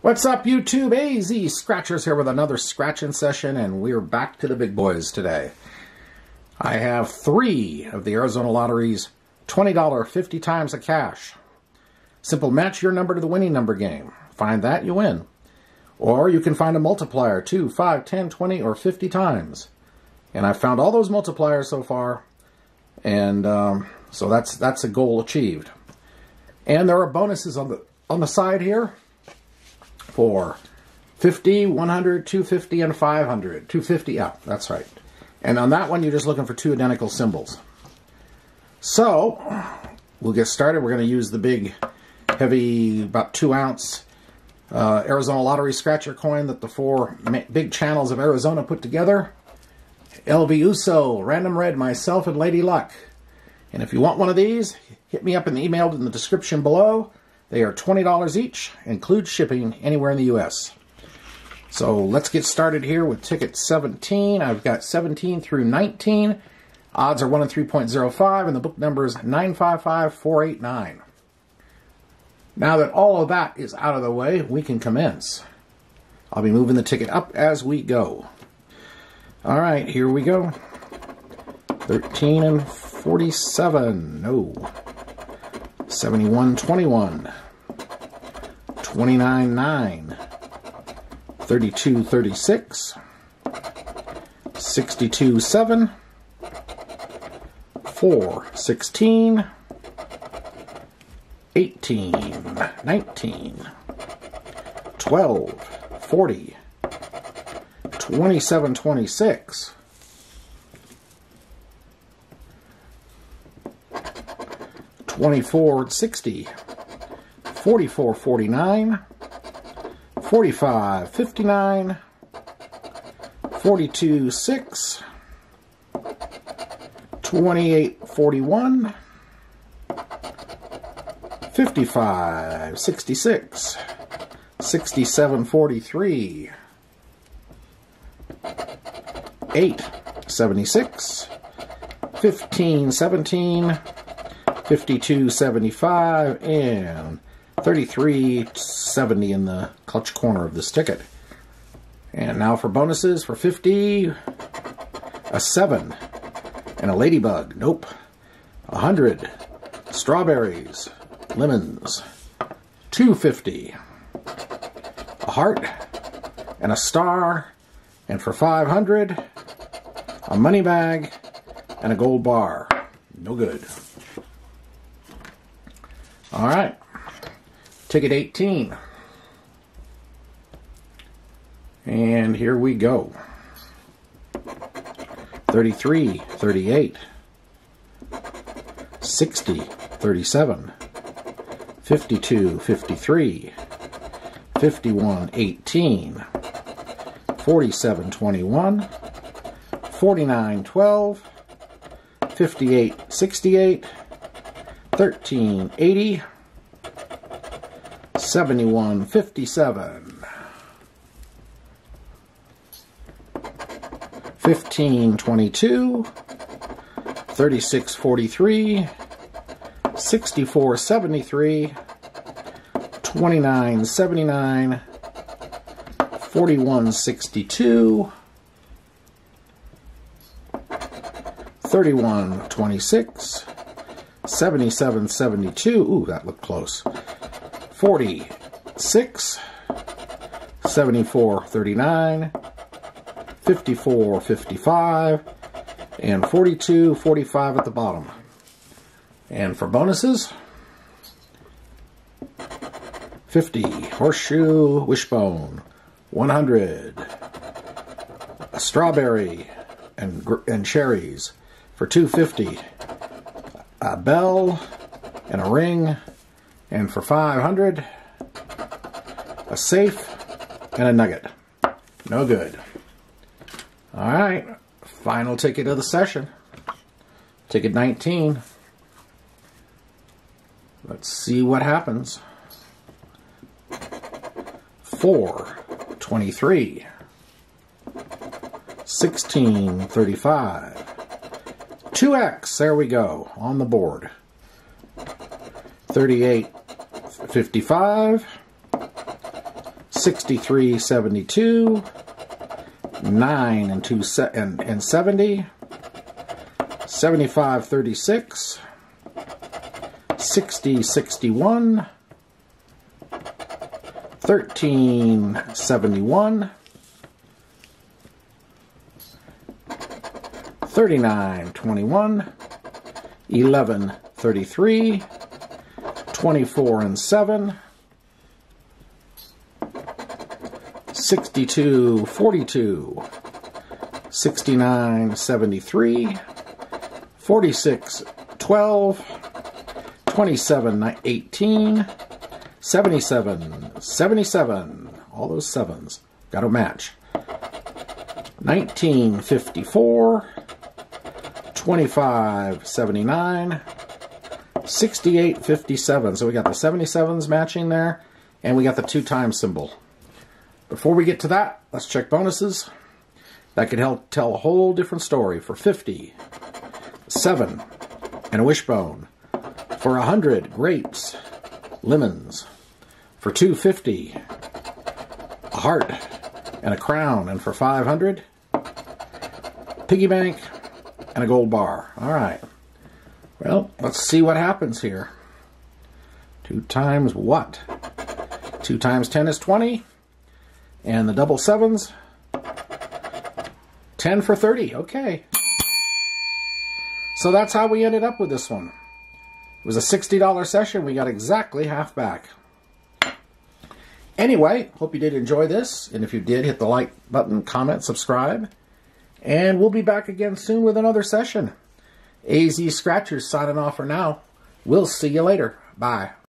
What's up, YouTube? AZ Scratchers here with another scratching session, and we're back to the big boys today. I have three of the Arizona Lottery's $20 50 times of cash. Simple match your number to the winning number game. Find that, you win. Or you can find a multiplier 2, 5, 10, 20, or 50 times. And I've found all those multipliers so far, and um, so that's that's a goal achieved. And there are bonuses on the on the side here for 50, 100, 250, and 500. 250, yeah, that's right. And on that one, you're just looking for two identical symbols. So, we'll get started. We're going to use the big, heavy, about two ounce uh, Arizona Lottery Scratcher coin that the four big channels of Arizona put together. LV Uso, Random Red, myself, and Lady Luck. And if you want one of these, hit me up in the email in the description below. They are $20 each, include shipping anywhere in the U.S. So let's get started here with ticket 17. I've got 17 through 19. Odds are 1 in 3.05, and the book number is 955489. Now that all of that is out of the way, we can commence. I'll be moving the ticket up as we go. All right, here we go. 13 and 47. No. 71 21. 29 9. 32 36. 62 7. 4 16. 18 19. 12 40. 27 26. 24 60, 44 49, 45 59, 42 6, 28 41, 55 66, 67 43, 8 76, 15 17, 52.75 and 33.70 in the clutch corner of this ticket. And now for bonuses for 50, a 7, and a ladybug. Nope. 100, strawberries, lemons, 250, a heart, and a star, and for 500, a money bag, and a gold bar. No good. All right. Ticket 18. And here we go. 33, 38, 60, 37, 52, 53, 51, 18, 47, 21, 49, 12, 58, 68, 1380 7157 1522 3643 6473 2979 4162 3126 7772. Ooh, that looked close. 46, 74 39, 54 55, and 42 45 at the bottom. And for bonuses, 50 horseshoe wishbone, 100 a strawberry and and cherries for 250 a bell and a ring, and for 500, a safe and a nugget. No good. All right, final ticket of the session. Ticket 19. Let's see what happens. 4, 23, 16, 35, 2x, there we go, on the board. 38, 55, 6372, 9 and 2 se and, and 70, 7536, 6061, 1371, 3921, 1133, 24 and 7, 62 42, 69 73, 46 12, 27 18, 77 77, all those sevens. Got to match. 1954, 2579, 6857. So we got the 77s matching there, and we got the two times symbol. Before we get to that, let's check bonuses. That could help tell a whole different story for 50, 7, and a wishbone. For 100, grapes, lemons. For 250, a heart and a crown. And for 500, piggy bank and a gold bar. All right. Well, let's see what happens here. 2 times what? 2 times 10 is 20. And the double sevens, 10 for 30. Okay. So that's how we ended up with this one. It was a $60 session. We got exactly half back. Anyway, hope you did enjoy this. And if you did, hit the like button, comment, subscribe. And we'll be back again soon with another session. AZ Scratchers signing off for now. We'll see you later. Bye.